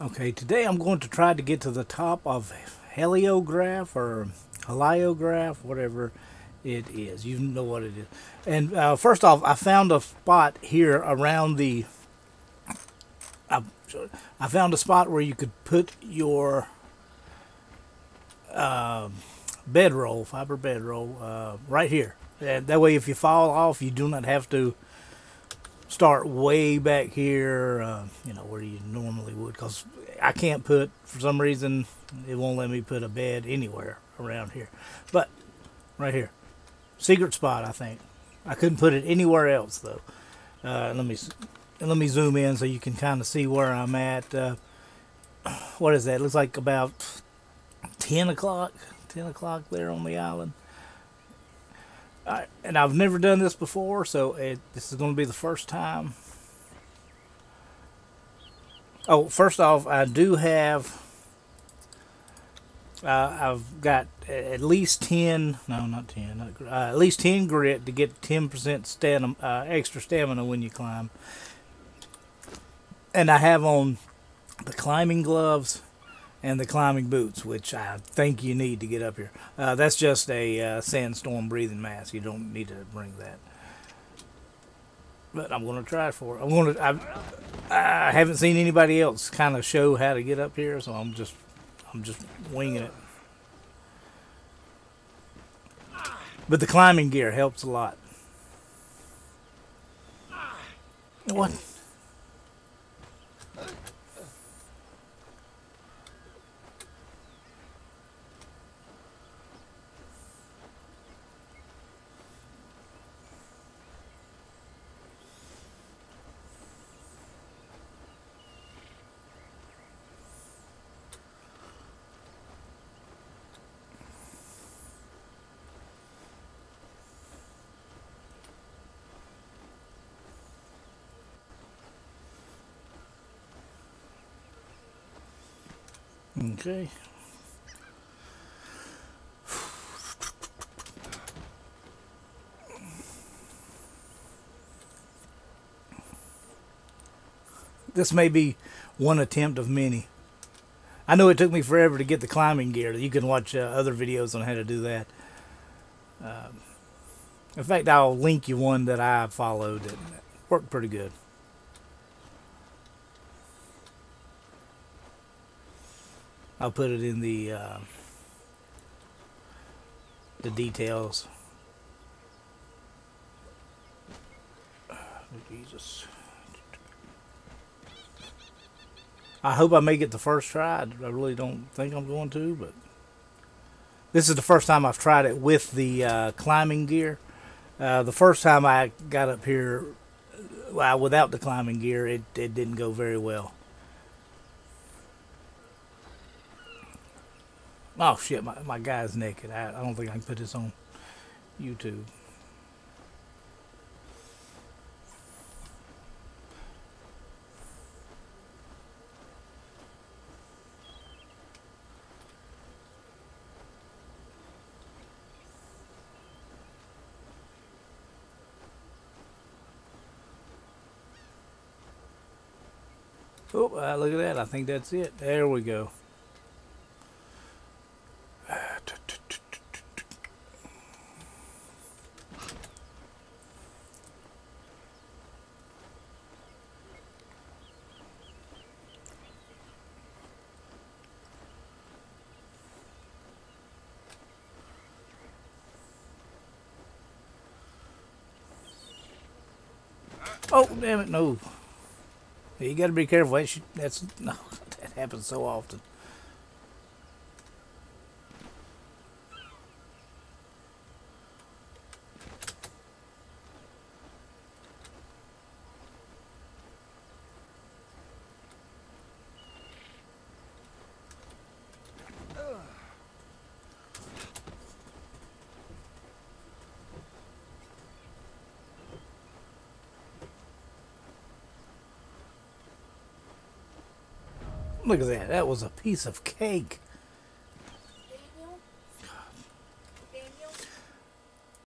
Okay, today I'm going to try to get to the top of heliograph or heliograph, whatever it is. You know what it is. And uh, first off, I found a spot here around the. I, I found a spot where you could put your uh, bedroll, fiber bedroll, uh, right here. And that way, if you fall off, you do not have to start way back here, uh, you know, where you normally would. Because I can't put, for some reason, it won't let me put a bed anywhere around here. But right here, secret spot, I think. I couldn't put it anywhere else though. Uh, let me let me zoom in so you can kind of see where I'm at. Uh, what is that? It looks like about 10 o'clock. 10 o'clock there on the island. And I've never done this before, so it, this is going to be the first time. Oh, first off, I do have. Uh, I've got at least 10, no, not 10, not, uh, at least 10 grit to get 10% stamina, uh, extra stamina when you climb. And I have on the climbing gloves and the climbing boots, which I think you need to get up here. Uh, that's just a uh, sandstorm breathing mask. You don't need to bring that. But I'm going to try for it. I'm going to. I, I haven't seen anybody else kind of show how to get up here, so I'm just, I'm just winging it. But the climbing gear helps a lot. What? Okay. This may be one attempt of many. I know it took me forever to get the climbing gear. You can watch uh, other videos on how to do that. Um, in fact, I'll link you one that I followed that worked pretty good. I'll put it in the uh, the details. Jesus. I hope I make it the first try. I really don't think I'm going to, but this is the first time I've tried it with the uh, climbing gear. Uh, the first time I got up here well, without the climbing gear, it, it didn't go very well. Oh shit, my, my guy's naked. I, I don't think I can put this on YouTube. Oh, uh, look at that. I think that's it. There we go. Oh, damn it, no. You gotta be careful. That's, no, that happens so often. Look at that. That was a piece of cake.